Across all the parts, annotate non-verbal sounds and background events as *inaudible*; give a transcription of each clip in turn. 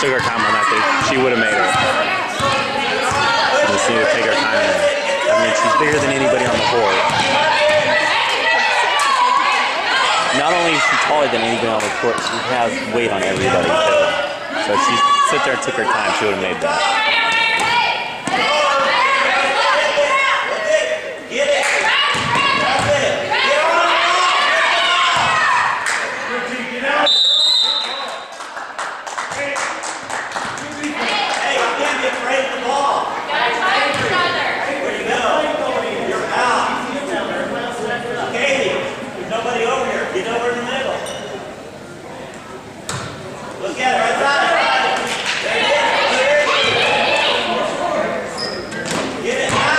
took her time on that thing, she would have made it. Just needed to take her time. I mean, she's bigger than anybody on the court. Not only is she taller than anybody on the court, she has weight on everybody too. So if she sit there and took her time, she would have made that. Nobody over here. Get over in the middle. Look at it right side. There it is. Get it now.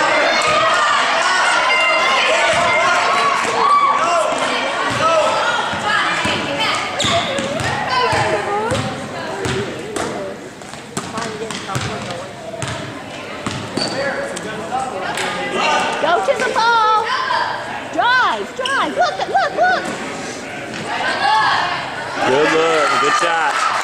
Go to the ball. Drive, drive. Look, look, look. Good look, good shot.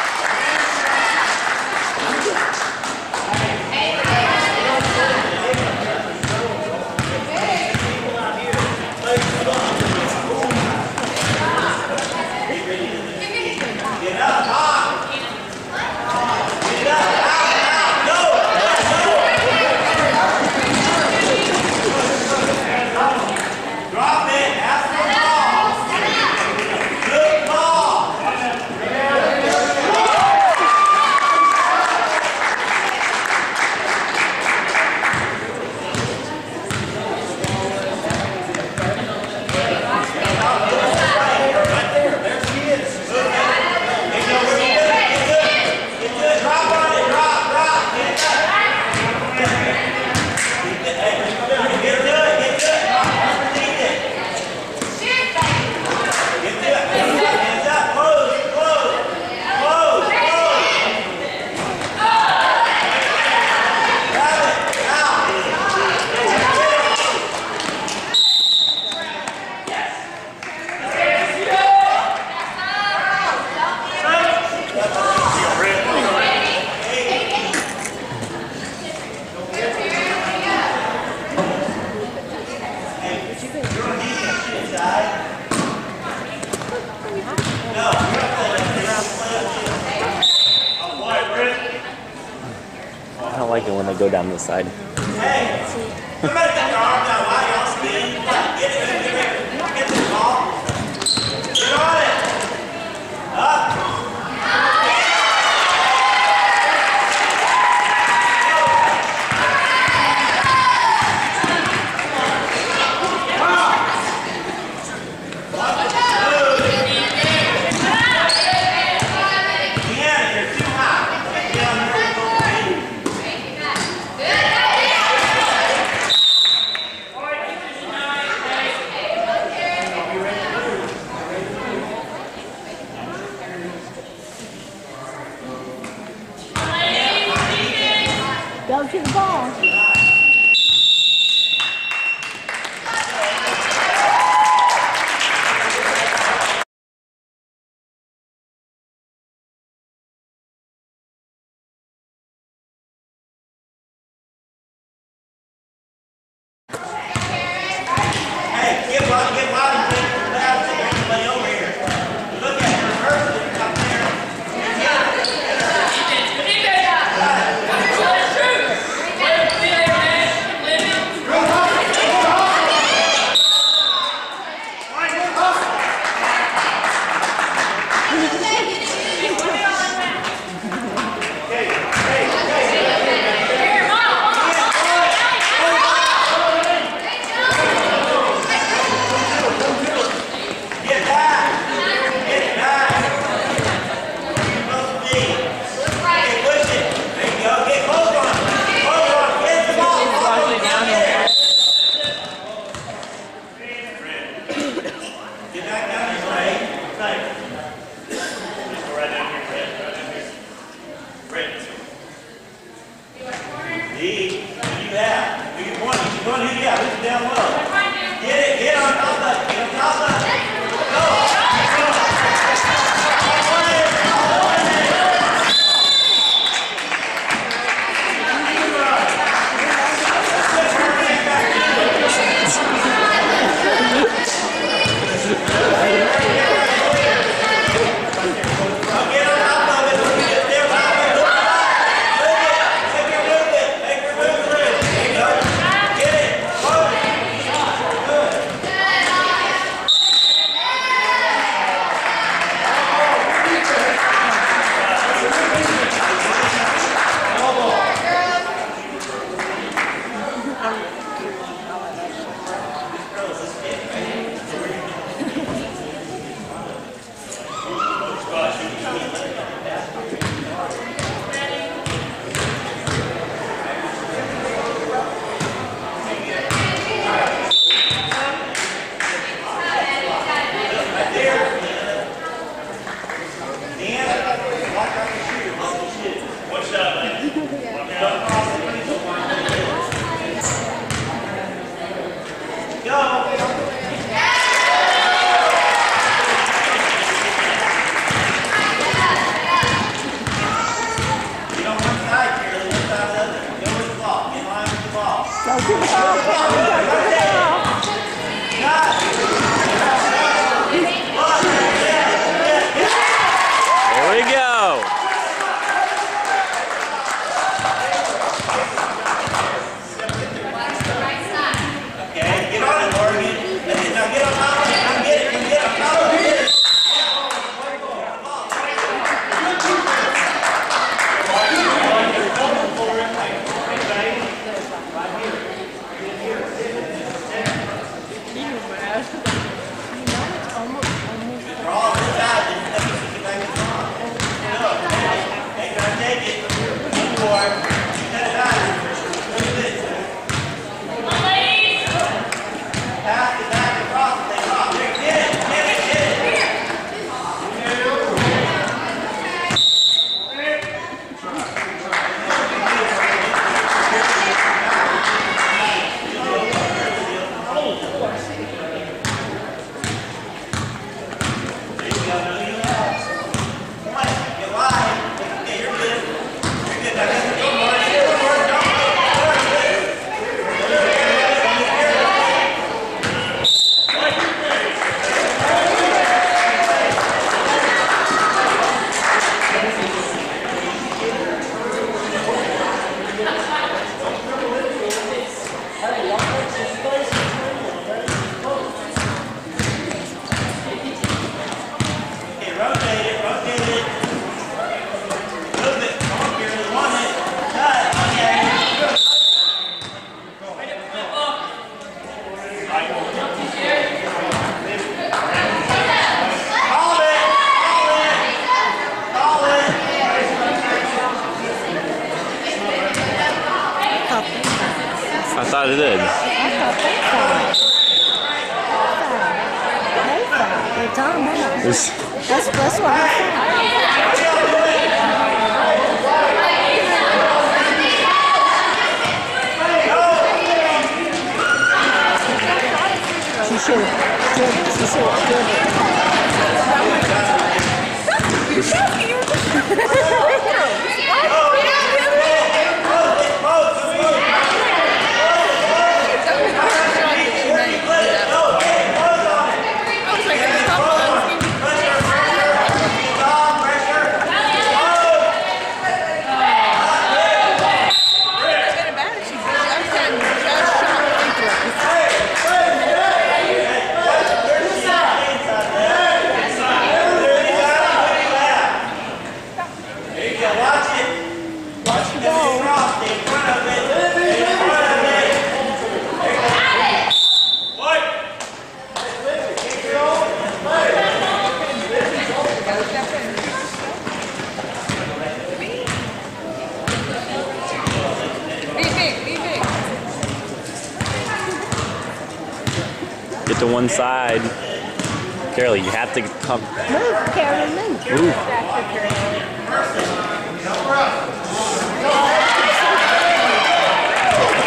side. Carol, you have to come. Move, Carol, move. Move.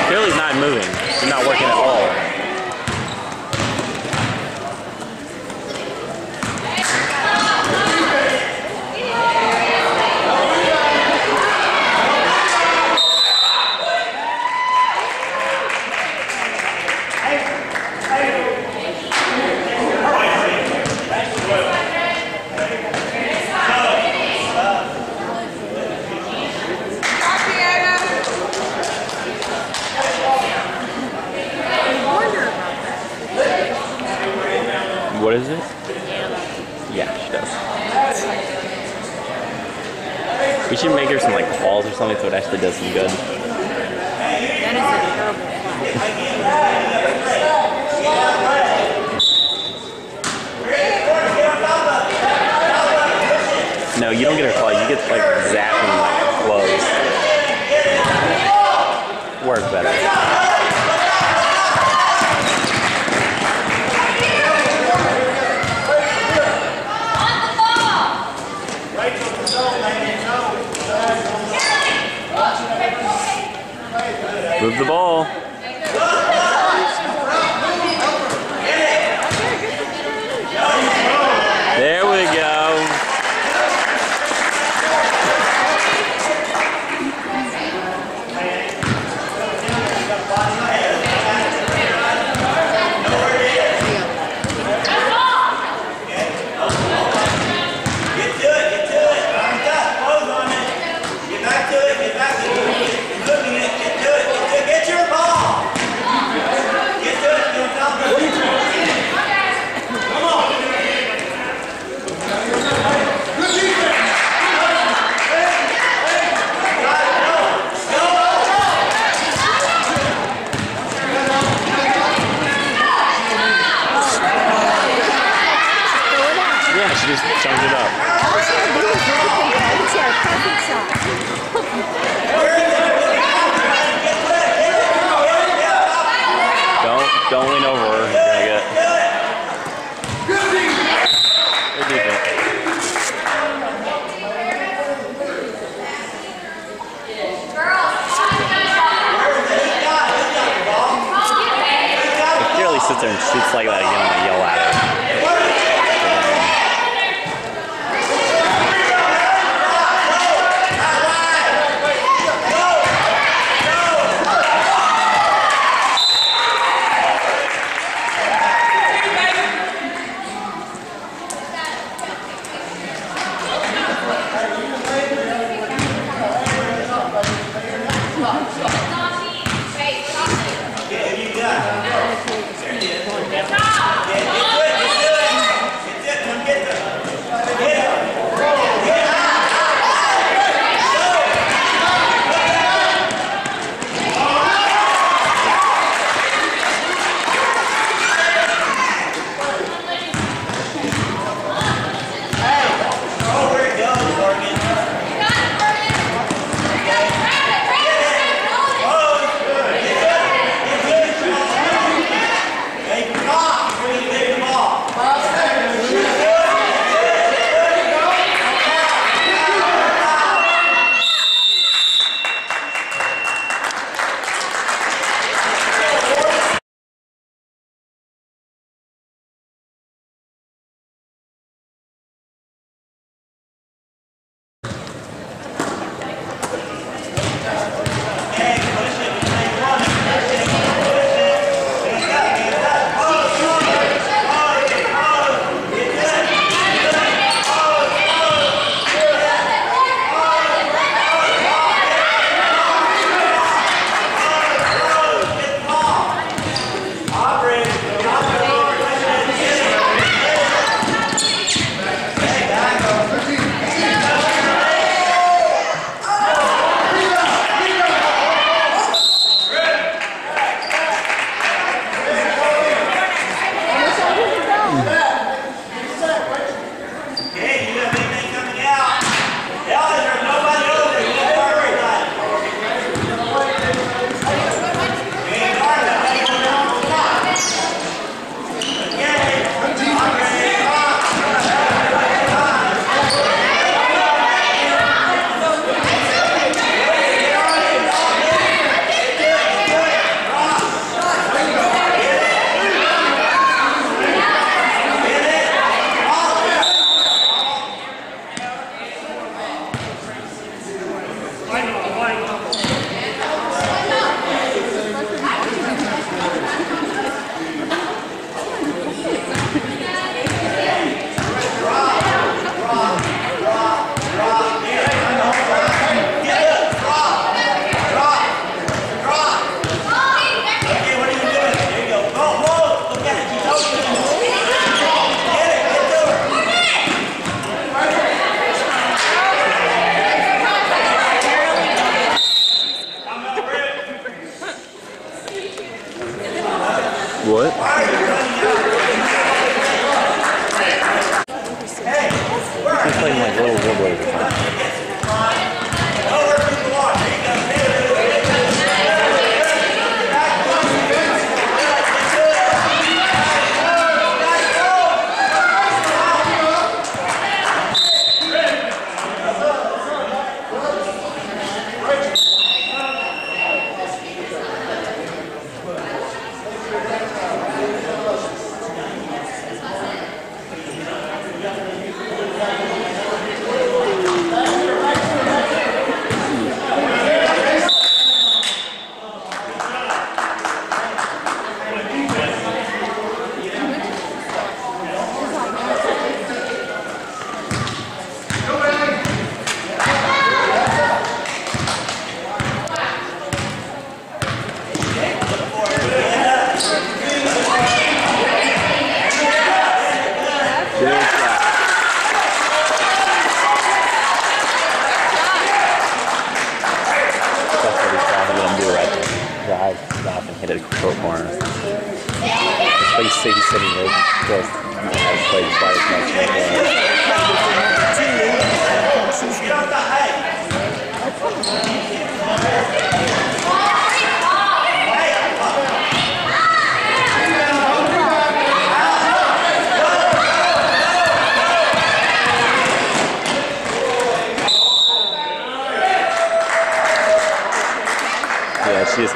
Carol's not moving. She's not working at all. Could make her some like balls or something, so it actually does some good.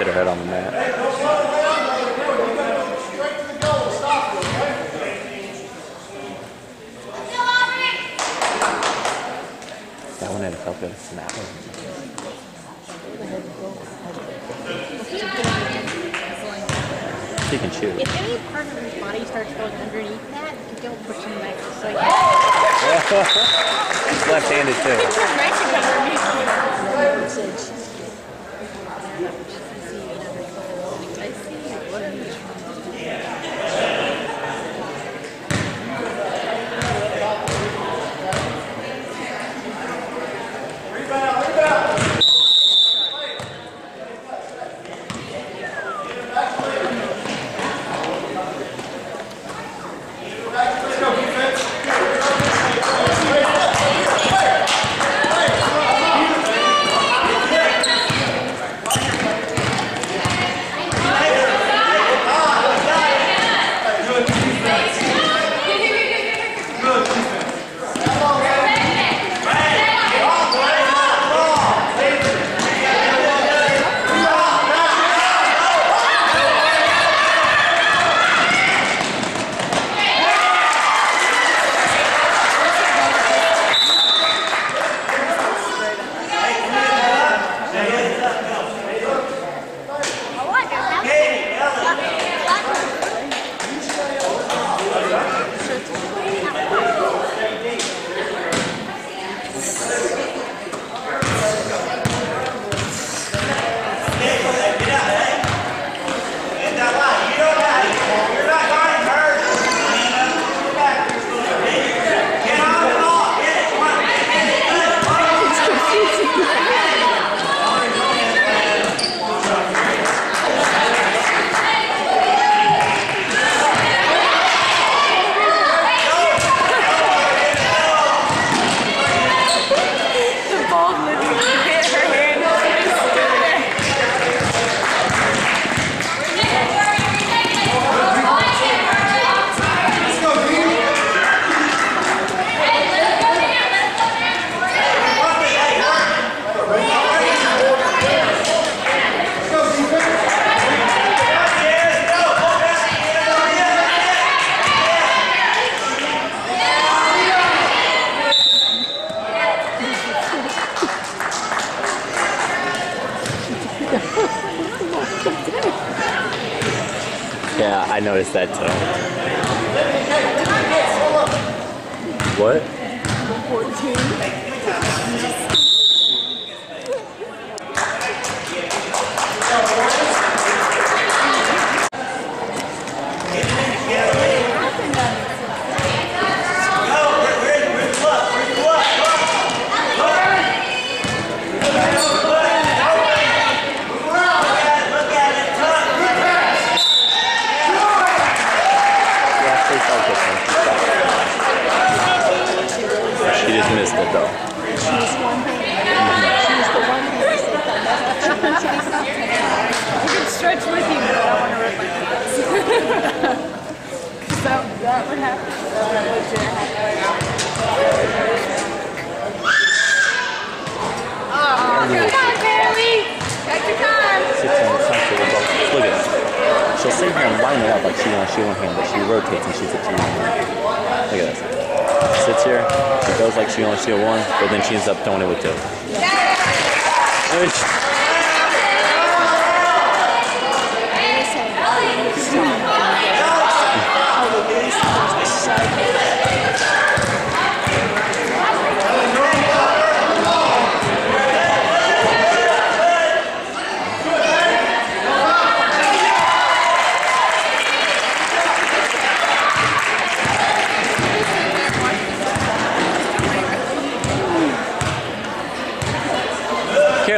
Hit her head on the mat. That one had a felt good snap. She can shoot. If any part of his body starts going underneath that, don't push him back. It's *laughs* like, Left-handed too. That uh,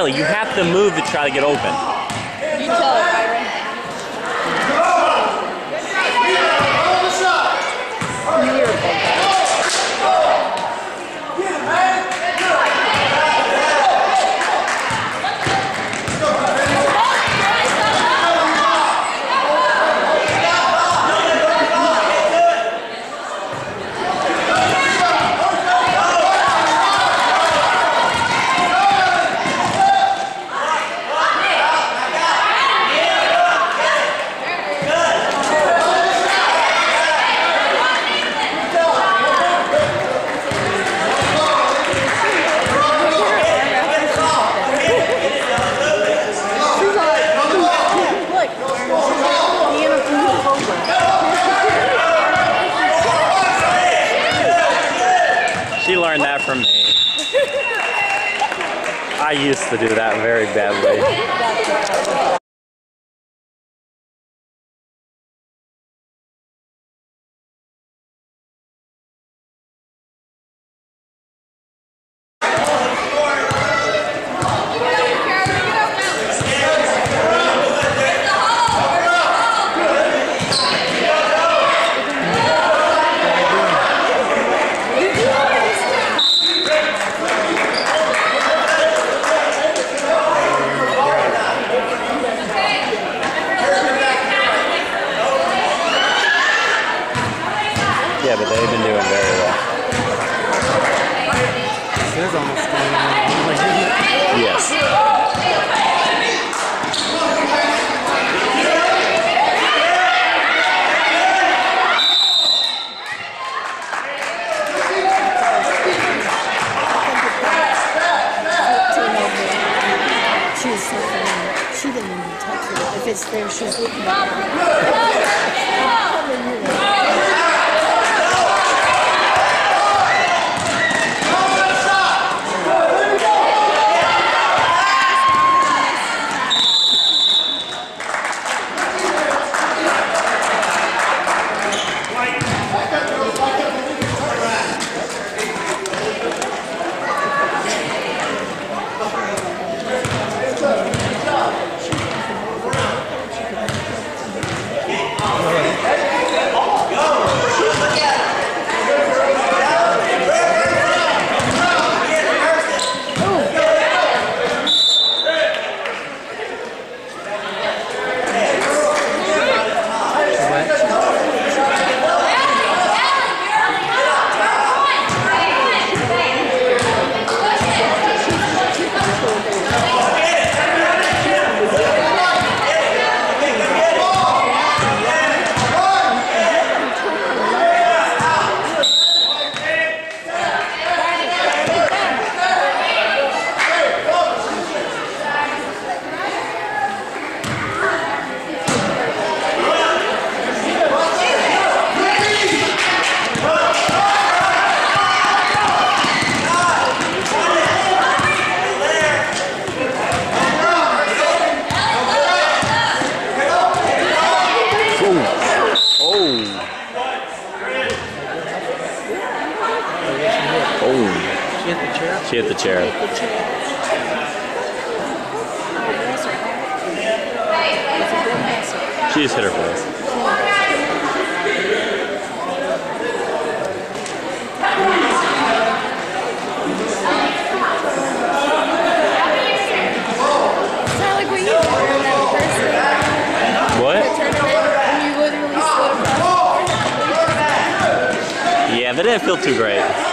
You have to move to try to get open. You tell it right used to do that very badly. Too great.